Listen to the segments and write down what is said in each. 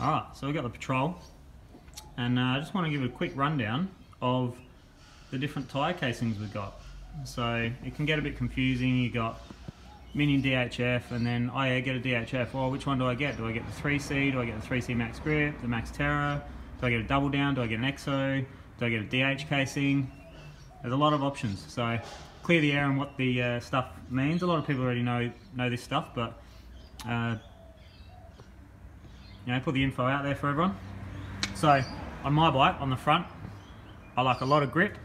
Alright, so we've got the Patrol, and uh, I just want to give a quick rundown of the different tyre casings we've got. So it can get a bit confusing, you got Minion DHF, and then, oh yeah, get a DHF, well which one do I get? Do I get the 3C, do I get the 3C Max Grip, the Max Terra, do I get a double down, do I get an EXO, do I get a DH casing? There's a lot of options, so clear the air on what the uh, stuff means. A lot of people already know, know this stuff, but uh, you know, put the info out there for everyone. So on my bike, on the front, I like a lot of grip.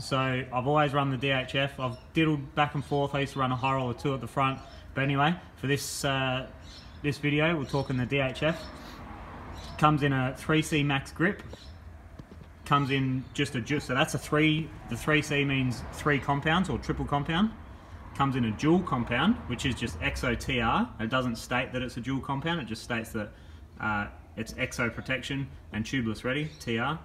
So I've always run the DHF. I've diddled back and forth. I used to run a High Roller two at the front. But anyway, for this uh, this video, we're talking the DHF. Comes in a 3C max grip. Comes in just a just, so that's a three. The 3C means three compounds or triple compound comes in a dual compound, which is just EXO-TR. It doesn't state that it's a dual compound, it just states that uh, it's EXO protection and tubeless ready, TR.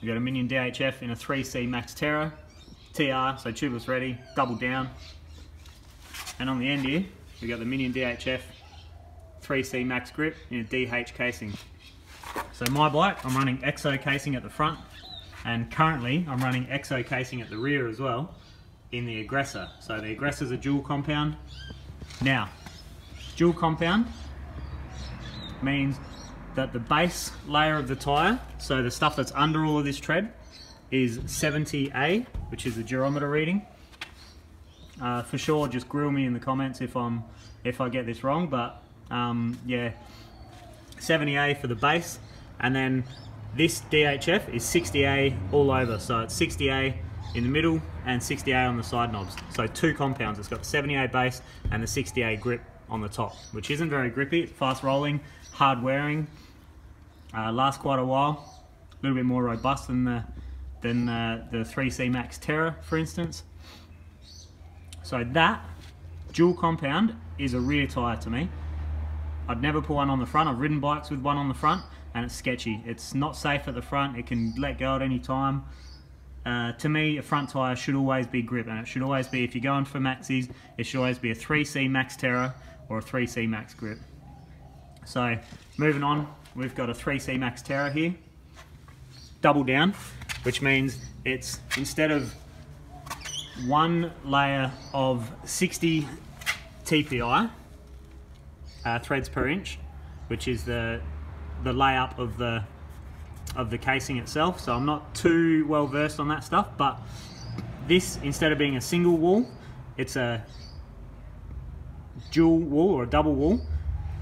We've got a Minion DHF in a 3C Max Terra, TR, so tubeless ready, double down. And on the end here, we've got the Minion DHF 3C Max Grip in a DH casing. So my bike, I'm running EXO casing at the front, and currently I'm running EXO casing at the rear as well in the aggressor. So the aggressor is a dual compound. Now, dual compound means that the base layer of the tyre, so the stuff that's under all of this tread, is 70A, which is the durometer reading. Uh, for sure, just grill me in the comments if I'm if I get this wrong, but um, yeah, 70A for the base, and then this DHF is 60A all over, so it's 60A in the middle and 60A on the side knobs. So two compounds, it's got the 70A base and the 60A grip on the top, which isn't very grippy, it's fast rolling, hard wearing, uh, lasts quite a while, a little bit more robust than the, than uh, the 3C Max Terra, for instance. So that dual compound is a rear tyre to me. I'd never put one on the front, I've ridden bikes with one on the front, and it's sketchy. It's not safe at the front. It can let go at any time. Uh, to me, a front tyre should always be grip, and it should always be, if you're going for Maxxis, it should always be a 3C Max Terra or a 3C Max Grip. So, moving on, we've got a 3C Max Terra here, double down, which means it's, instead of one layer of 60 TPI, uh, threads per inch, which is the the layup of the of the casing itself so I'm not too well versed on that stuff but this instead of being a single wall it's a dual wall or a double wall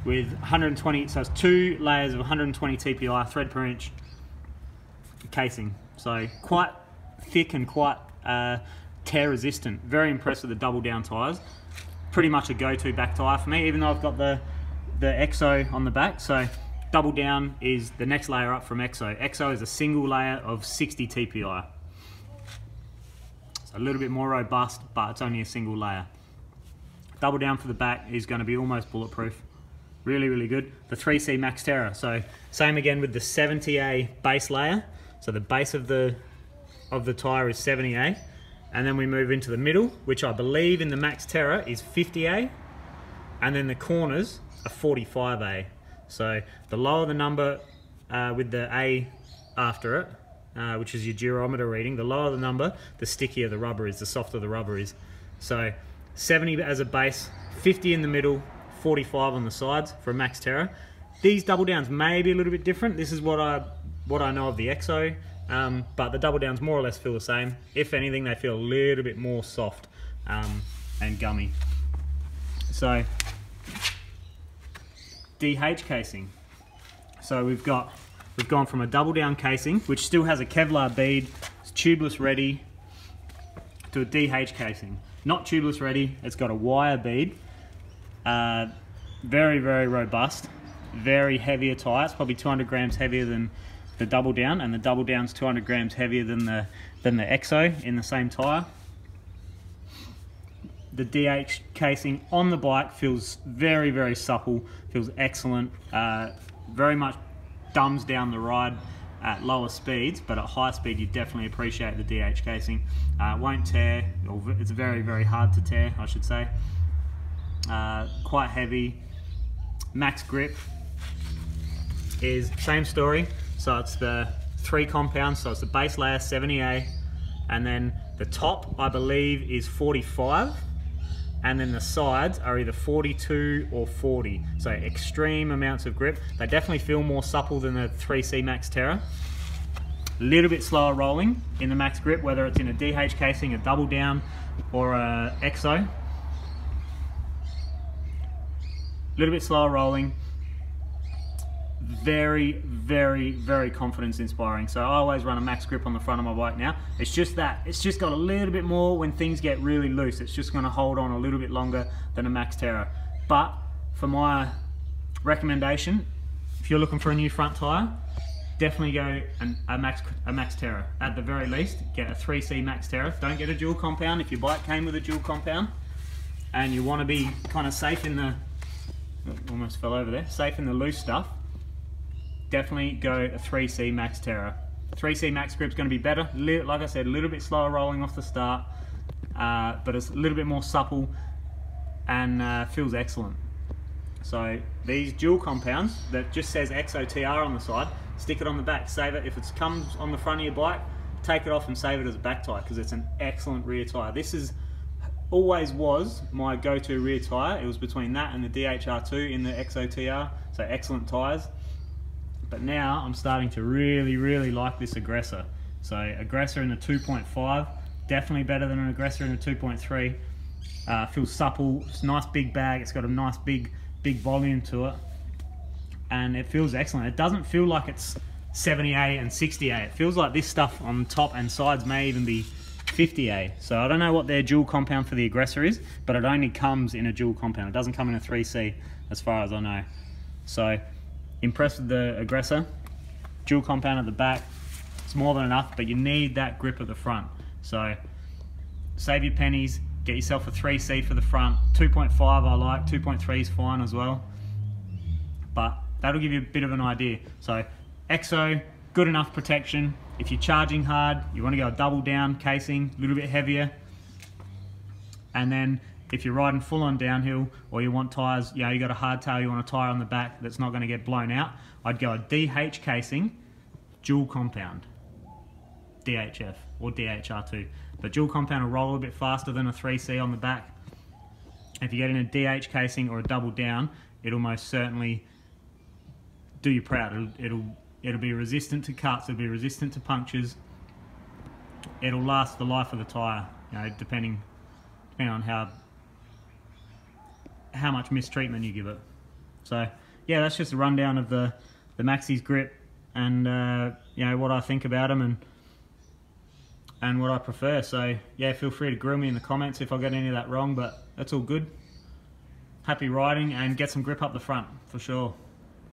with 120 so it's two layers of 120 TPI thread per inch casing. So quite thick and quite uh, tear resistant. Very impressed with the double down tires. Pretty much a go-to back tire for me even though I've got the the EXO on the back. So Double down is the next layer up from EXO. EXO is a single layer of 60 TPI. It's a little bit more robust, but it's only a single layer. Double down for the back is going to be almost bulletproof. Really, really good. The 3C Max Terra. So same again with the 70A base layer. So the base of the of the tire is 70A. And then we move into the middle, which I believe in the Max Terra is 50A. And then the corners are 45A. So the lower the number uh, with the A after it, uh, which is your durometer reading, the lower the number, the stickier the rubber is, the softer the rubber is. So 70 as a base, 50 in the middle, 45 on the sides for a Max Terra. These double downs may be a little bit different. This is what I what I know of the EXO, um, but the double downs more or less feel the same. If anything, they feel a little bit more soft um, and gummy. So DH casing. So we've got we've gone from a double down casing, which still has a Kevlar bead, it's tubeless ready, to a DH casing. Not tubeless ready, it's got a wire bead. Uh, very, very robust, very heavier tyre. It's probably 200 grams heavier than the double down, and the double down's 200 grams heavier than the than the EXO in the same tyre the DH casing on the bike feels very, very supple, feels excellent, uh, very much dumbs down the ride at lower speeds, but at high speed you definitely appreciate the DH casing. Uh, it won't tear, it's very, very hard to tear, I should say. Uh, quite heavy, Max Grip is same story. So it's the three compounds, so it's the base layer 70A, and then the top, I believe, is 45, and then the sides are either 42 or 40. So extreme amounts of grip. They definitely feel more supple than the 3C Max Terra. A little bit slower rolling in the Max Grip, whether it's in a DH casing, a double down, or a EXO. A little bit slower rolling, very, very, very confidence inspiring. So I always run a max grip on the front of my bike now. It's just that, it's just got a little bit more when things get really loose. It's just gonna hold on a little bit longer than a Max Terra. But for my recommendation, if you're looking for a new front tire, definitely go an, a Max a Max Terra. At the very least, get a 3C Max Terra. Don't get a dual compound if your bike came with a dual compound and you want to be kind of safe in the almost fell over there, safe in the loose stuff definitely go a 3C Max Terra. 3C Max grip's going to be better. Like I said, a little bit slower rolling off the start, uh, but it's a little bit more supple and uh, feels excellent. So these dual compounds that just says EXO-TR on the side, stick it on the back, save it. If it comes on the front of your bike, take it off and save it as a back tire because it's an excellent rear tire. This is always was my go-to rear tire. It was between that and the DHR2 in the EXO-TR, so excellent tires. But now I'm starting to really, really like this Aggressor. So Aggressor in the 2.5, definitely better than an Aggressor in the 2.3. Uh, feels supple, it's a nice big bag, it's got a nice big, big volume to it. And it feels excellent. It doesn't feel like it's 70A and 60A. It feels like this stuff on top and sides may even be 50A. So I don't know what their dual compound for the Aggressor is, but it only comes in a dual compound. It doesn't come in a 3C as far as I know. So impressed with the aggressor. Dual compound at the back. It's more than enough, but you need that grip at the front. So save your pennies, get yourself a 3C for the front. 2.5 I like, 2.3 is fine as well. But that'll give you a bit of an idea. So EXO, good enough protection. If you're charging hard, you want to go a double down casing, a little bit heavier. And then if you're riding full on downhill or you want tyres, you know, you got a hardtail, you want a tyre on the back that's not going to get blown out, I'd go a DH casing, dual compound, DHF or DHR2. But dual compound will roll a bit faster than a 3C on the back. If you get in a DH casing or a double down, it'll most certainly do you proud. It'll, it'll, it'll be resistant to cuts, it'll be resistant to punctures. It'll last the life of the tyre, you know, depending, depending on how how much mistreatment you give it. So yeah, that's just a rundown of the the Maxxis grip and uh, you know what I think about them and and what I prefer. So yeah, feel free to grill me in the comments if I got any of that wrong, but that's all good. Happy riding and get some grip up the front for sure.